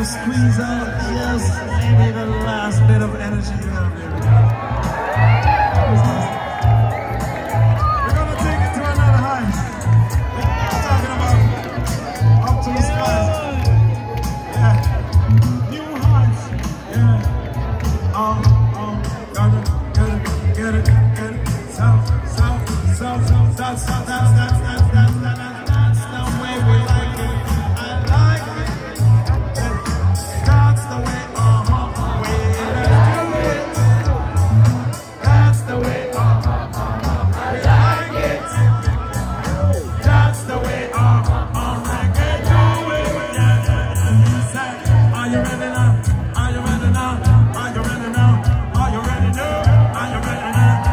to squeeze out just maybe the last bit of energy you have, baby. We're gonna take it to another about up to the sky. Yeah. New heights. Yeah. Um, um, it, get it, get it, get it. South, south, south, south, south, south, south. you ready now? Are you ready now? Are you ready now? Are you ready now? Are you ready now?